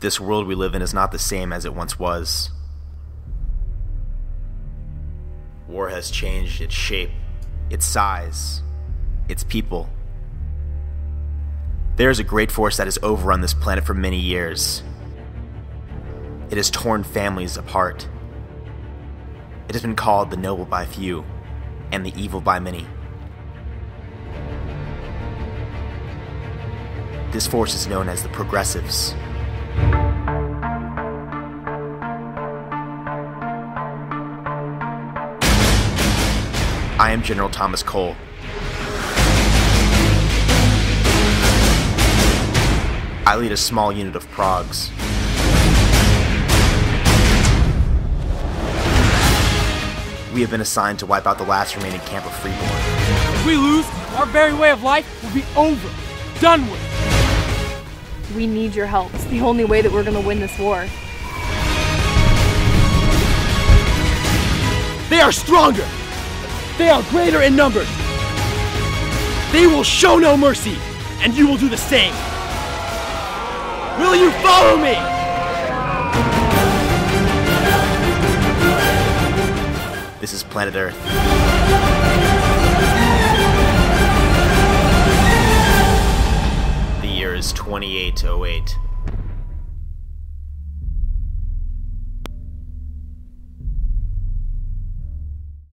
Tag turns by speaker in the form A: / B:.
A: This world we live in is not the same as it once was. War has changed its shape, its size, its people. There is a great force that has overrun this planet for many years. It has torn families apart. It has been called the noble by few and the evil by many. This force is known as the Progressives. I am General Thomas Cole. I lead a small unit of progs. We have been assigned to wipe out the last remaining camp of Freeborn.
B: If we lose, our very way of life will be over, done with.
C: We need your help. It's the only way that we're gonna win this war.
B: They are stronger. They are greater in numbers. They will show no mercy, and you will do the same. Will you follow me?
A: This is planet Earth. The year is 2808.